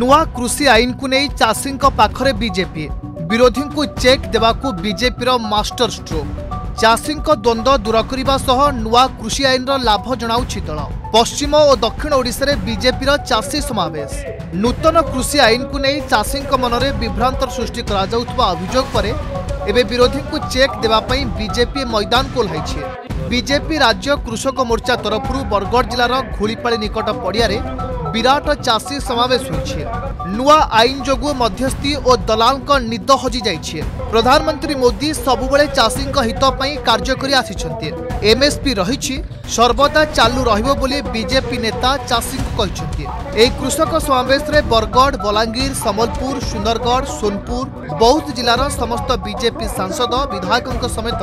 ନୂଆ କୃଷି ଆଇନକୁ ନେଇ ଚାଷୀଙ୍କ ପାଖରେ ବିଜେପି ବିରୋଧୀଙ୍କୁ ଚେକ୍ ଦେବାକୁ ବିଜେପିର ମାଷ୍ଟର ଷ୍ଟ୍ରୋକ୍ ଚାଷୀଙ୍କ ଦ୍ୱନ୍ଦ୍ୱ ଦୂର କରିବା ସହ ନୂଆ କୃଷି ଆଇନର ଲାଭ ଜଣାଉଛି ଦଳ ପଶ୍ଚିମ ଓ ଦକ୍ଷିଣ ଓଡ଼ିଶାରେ ବିଜେପିର ଚାଷୀ ସମାବେଶ ନୂତନ କୃଷି ଆଇନକୁ ନେଇ ଚାଷୀଙ୍କ ମନରେ ବିଭ୍ରାନ୍ତ ସୃଷ୍ଟି କରାଯାଉଥିବା ଅଭିଯୋଗ ପରେ ଏବେ ବିରୋଧୀଙ୍କୁ ଚେକ୍ ଦେବା ପାଇଁ ବିଜେପି ମୈଦାନକୁ ଓହ୍ଲାଇଛି বিজেপি রাজ্য কৃষক মোর্চা তরফ বরগড় জেলার ঘুড়িপাড়ি নিকট পড়িয়ারে বিরাট চাষী সমাবেশ হয়েছে নয় আইন যোগ মধ্যস্থি ও দলাল নিদ হজি যাই প্রধানমন্ত্রী মোদি সবুলে চাষী হিত কার্য করে আসছেন এমএসপি রয়েছে সর্বদা চালু রহব বলে বিজেপি নেতা চাষী কিন্তু এই কৃষক সমাবেশে বরগড় বলাঙ্গীর সম্বলপুর সুন্দরগড় সোনপুর বৌদ্ধ জেলার সমস্ত বিজেপি সাংসদ বিধায়ক সমেত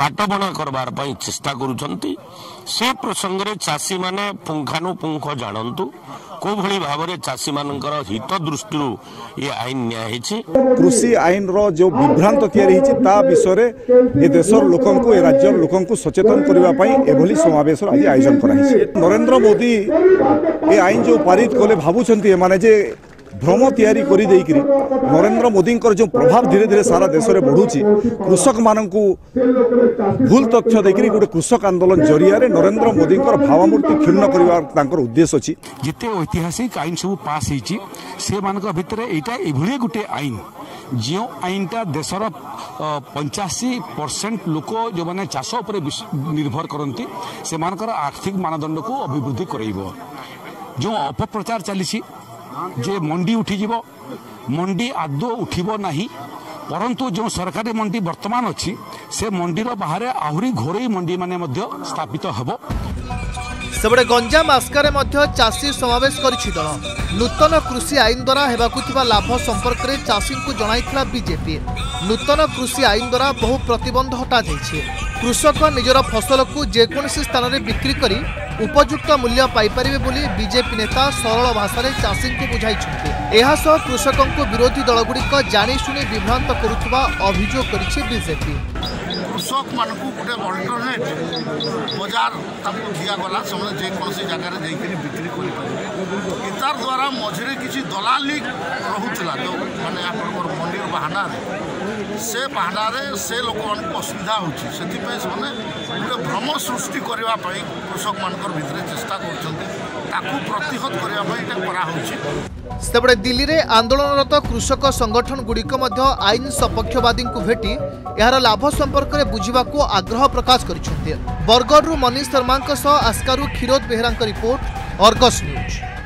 ବାଟବଣା କରବାର ପାଇଁ ଚେଷ୍ଟା କରୁଛନ୍ତି ସେ ପ୍ରସଙ୍ଗରେ ଚାଷୀମାନେ ପୁଙ୍ଖାନୁପୁଙ୍ଖ ଜାଣନ୍ତୁ କୋଭଳି ଭାବରେ ଚାଷୀମାନଙ୍କର ହିତ ଦୃଷ୍ଟିରୁ ଏ ଆଇନ ନିଆହେଇଛି କୃଷି ଆଇନର ଯେଉଁ ବିଭ୍ରାନ୍ତ ତିଆରି ହେଇଛି ତା ବିଷୟରେ ଏ ଦେଶର ଲୋକଙ୍କୁ ଏ ରାଜ୍ୟର ଲୋକଙ୍କୁ ସଚେତନ କରିବା ପାଇଁ ଏଭଳି ସମାବେଶର ଆଜି ଆୟୋଜନ କରାଯାଇଛି ନରେନ୍ଦ୍ର ମୋଦି ଏ ଆଇନ ଯେଉଁ ପାରିତ କଲେ ଭାବୁଛନ୍ତି ଏମାନେ ଯେ ভ্রম তৈরি করে দিয়ে নরেন্দ্র মোদীঙ্কর যে প্রভাব ধীরে ধীরে সারা দেশের বড়ুচি কৃষক মানুষ ভুল তথ্য দিয়ে গোটে কৃষক আন্দোলন জরিয়ারে নরেন্দ্র মোদীঙ্কর ভাবমূর্তি ক্ষুণ্ণ করা তাঁর উদ্দেশ্য অছি যেতে ঐতিহাসিক আইন সব পাস হয়েছি সে ভিতরে এইটা এইভাবে গোটে আইন যে আইনটা দেশর পঞ্চাশি পরসেন্ট লোক যে চাষ উপরে নির্ভর করতে সে আর্থিক মানদণ্ডকে অভিবৃদ্ধি করাইব যে অপপ্রচার চালিছি যে ମଣ୍ଡି ଉଠିଯିବ ମଣ୍ଡି ଆଦୌ ଉଠିବ ନାହିଁ ପରନ୍ତୁ ଯେଉଁ ସରକାରୀ ମଣ୍ଡି ବର୍ତ୍ତମାନ ଅଛି ସେ ମଣ୍ଡିର ବାହାରେ ଆହୁରି ଘରୋଇ ମଣ୍ଡିମାନେ ମଧ୍ୟ ସ୍ଥାପିତ ହେବ ସେପଟେ ଗଞ୍ଜାମ ଆସ୍କାରେ ମଧ୍ୟ ଚାଷୀ ସମାବେଶ କରିଛି ଦଳ ନୂତନ କୃଷି ଆଇନ ଦ୍ୱାରା ହେବାକୁ ଥିବା ଲାଭ ସମ୍ପର୍କରେ ଚାଷୀଙ୍କୁ ଜଣାଇଥିଲା ବିଜେପି ନୂତନ କୃଷି ଆଇନ ଦ୍ୱାରା ବହୁ ପ୍ରତିବନ୍ଧ ହଟାଯାଇଛି কৃষক নিজের ফসলকু যেকোনসি স্থানের বিক্রি করে উপযুক্ত মূল্য পাইপারে বলে বিজেপি নেতা সরল ভাষায় চাষী বুঝাইছেন এসহ কৃষক বিরোধী দলগুড়ি জাশুনি বিভ্রান্ত করুবা অভিযোগ করেছে বিজেপি ଲୋକମାନଙ୍କୁ ଗୋଟେ ଅଲ୍ଟରନେଟ୍ ବଜାର ତାକୁ ଦିଆଗଲା ସେମାନେ ଯେକୌଣସି ଜାଗାରେ ଯାଇକରି ବିକ୍ରି କରିପାରିବେ ଇତାର ଦ୍ୱାରା ମଝିରେ କିଛି ଦଲାଲି ରହୁଥିଲା ଯେଉଁ ମାନେ ଆପଣଙ୍କର ମଣ୍ଡିର ବାହାନାରେ ସେ ବାହାନାରେ ସେ ଲୋକମାନଙ୍କୁ ଅସୁବିଧା ହେଉଛି ସେଥିପାଇଁ ସେମାନେ ଗୋଟେ ଭ୍ରମ ସୃଷ୍ଟି କରିବା ପାଇଁ କୃଷକମାନଙ୍କର ଭିତରେ ଚେଷ୍ଟା କରୁଛନ୍ତି पटे दिल्ली आन्दोलनरत कृषक संगठन गुडिक आइन सपक्षवादी भेटि यहाँ लाभ सम्पर्कले बुझेको आग्रह प्रकाश गरिरगढु मनी शर्माको सह आस्कारु किरोद बेहेराको रिपोर्ट अर्गस न्यूज